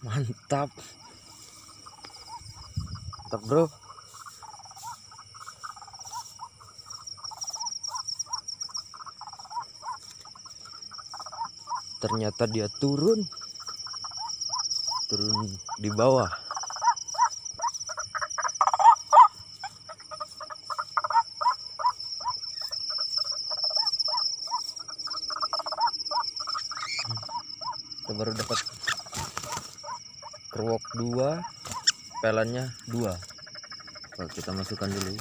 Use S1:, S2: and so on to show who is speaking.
S1: mantap. Mantap bro. Ternyata dia turun. Turun di bawah. Baru dapat kerwok dua pelannya dua. Kita masukkan dulu